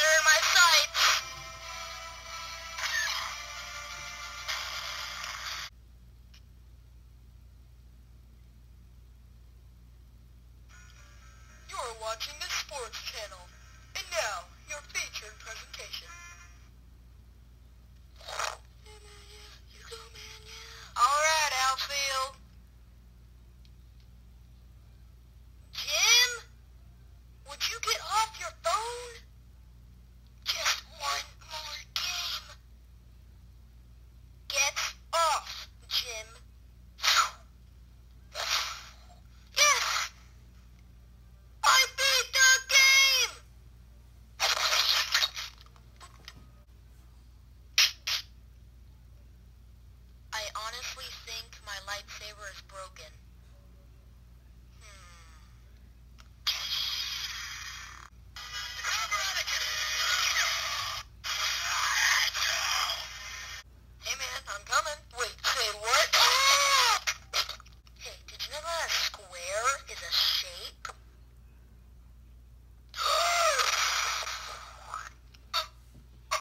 in my sights. You are watching the Sports Channel, and now your featured presentation. lightsaber is broken.